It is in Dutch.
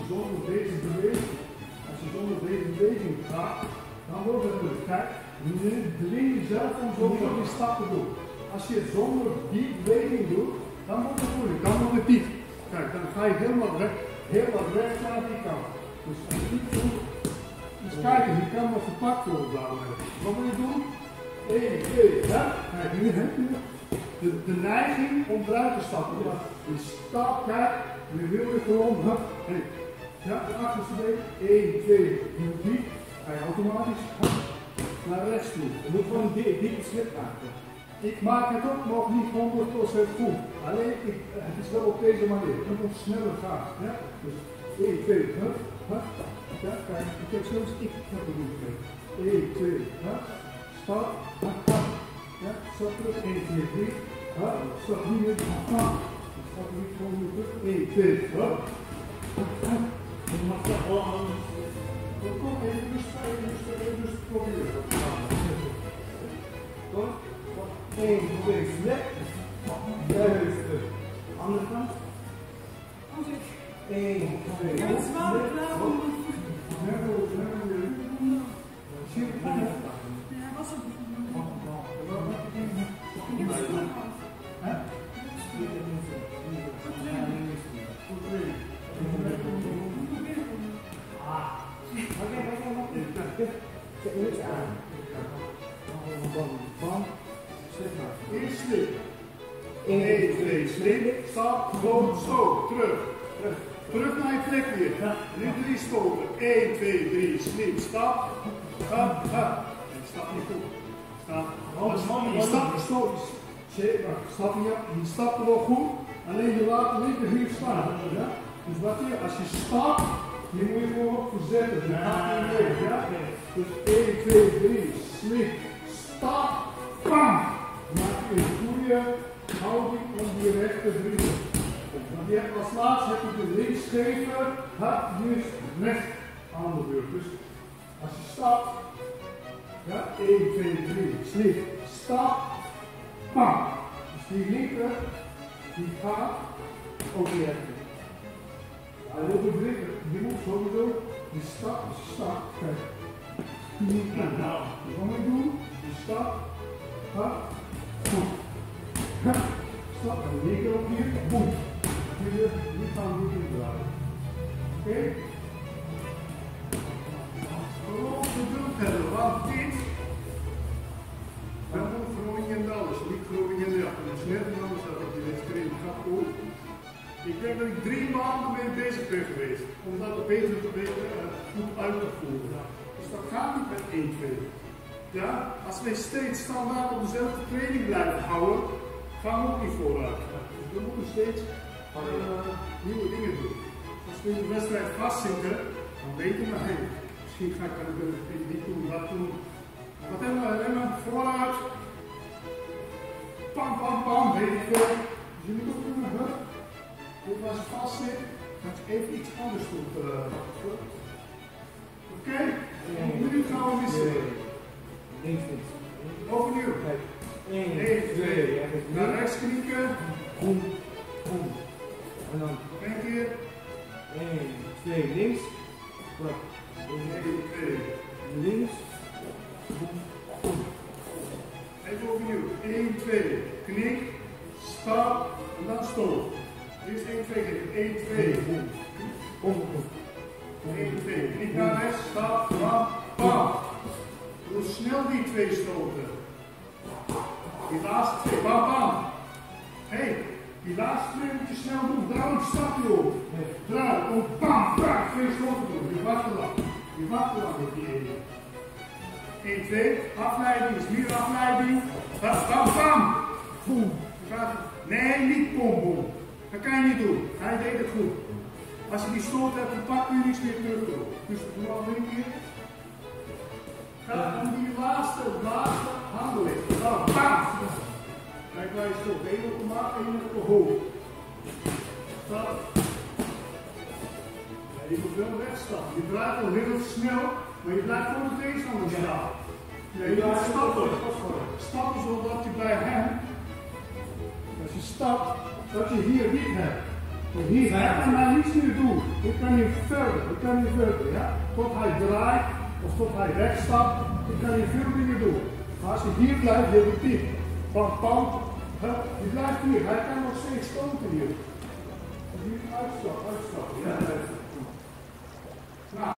je zonder deze beweging, als je zonder deze beweging gaat, dan wordt het. Kijk, nu dwing jezelf om zonder die stap te doen. Als je zonder die beweging doet, dan wordt het moeilijk. Dan wordt het diep. Kijk, dan ga je helemaal weg, helemaal recht naar die kant. Dus als je dit doet, dus kijken, je kan nog verpakt worden daarmee. Wat moet je doen? 1, 2, ja. Kijk, nu heb je de, de neiging om eruit te stappen. Ja. Dus stap, kijk, nu wil je gewoon, hup, hey. Ja, de achterste been, 1, 2, 3, ga je automatisch naar rechts toe. Je moet gewoon een slip maken. Ik maak het ook nog niet 100% goed. Alleen, ik, het is wel op deze manier. Het moet sneller gaan. Ja? Dus 1, 2, hup, hup. Ja, kijk, ik heb het doen. 1, 2, hup. Stap, hup. Ja, stap terug, 1, 2, 3. Hup, stap weer, hup, hup. Weer terug. 1, 2, hup. Hup, rustig, even rustig, even rustig proberen. Toch? Eén, twee, slip. Juist. Andere kant. Eén, twee, Ja, het is wel Niks aan. Bam. Slip maar. Eerst slip. Eén, 1, 2, slip. Stap, gewoon zo. Terug. Terug. Naar je plek weer. Nu drie stoten. 1, 2, 3, slip. Stap. Ga, ga. En stap niet goed. Stap. Stapt, stoot. Zeker. Stap je, stapt wel goed. Alleen je laat linker hier staan. Ja? Dus wat je, als je stapt, je moet je gewoon verzetten. Je gaat niet weg. Ja? Dus 1, 2, 3, slip. Stap. Bam. Maak een goede houding om die rechter brieven. Want je hebt als laatste heb je de linksgever, hard, nu is recht aan de beurt. Dus als je stapt, ja, 1, 2, 3, slip, stap, bam. Dus die linker, die gaat ook die stap, nou. Dus wat moet je doen? Stap. Ja, stap en de linker ook hier, gaan we niet draaien. Oké? Gewoon geduld hebben, want Dat ik drie maanden mee bezig ben geweest om dat beter uh, goed uit te voeren. Dus dat gaat niet met 1, 2. Ja, als wij steeds standaard op dezelfde training blijven houden, gaan we ook niet vooruit. Dus we moeten steeds uh, nieuwe dingen doen. Als we in de wedstrijd vastzitten, dan weten we, hey, misschien ga ik dat niet doen, dat doen. Maar wat hebben we? We hebben vooruit. Pam, pam, pam, weet ik je moet je vast zit, dat je even iets anders doet. Uh, Oké? Nu gaan we wisselen. Links, links. Overnieuw. Kijk. 1, 1, 2, naar rechts knieken. Boem, boem. En dan Eén keer. 1, 2, links. Klap. 1, 2. Links. Boem, boem. Even opnieuw. 1, 2. Knik. Stap. En dan stoot. Eerst 1, 2 keer. 1, 2. Boem. Boem, boem. 1, 2. Knik naar rechts. Stap. Bam. Bam. Doe snel die twee stoten. Die laatste twee. Bam, bam. Hé, hey, die laatste twee moet je snel doen. Draai een stapje op. Draai. Om bam, bam. Twee stoten doen. Je wacht lang. Je wacht lang met die ene. 1, 2. Afleiding is meer afleiding. Bam, bam, bam. Het. Nee, niet bom. Dat kan je niet doen. Hij deed het goed. Als je die stoot hebt gepakt, kun je niets meer terug doen. Dus doe al een keer. Ga om die laatste, laatste handeling. Nou, bam! Kijk waar je stoot. Eén op de maat, één op de. Stap. Ja, je moet wel wegstappen. Je draait al heel snel, maar je blijft voor de tegenstander staan. Ja, je moet stappen. Stappen zodat je bij hem, als je stapt, dat je hier niet hebt. Hier, hij kan maar niets meer doen. Ik kan niet verder, ik kan niet verder, ja. Tot hij draait of tot hij wegstapt, ik kan niet veel dingen doen. Maar als hij hier blijft, heb ik die. Pam, pam, die blijft hier. Hij kan nog steeds stoten hier. Hier uitstappen, uitstappen. Ja,